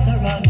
The collaterals,